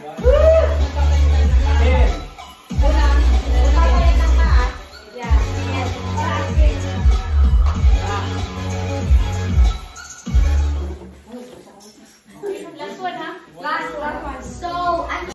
Bye.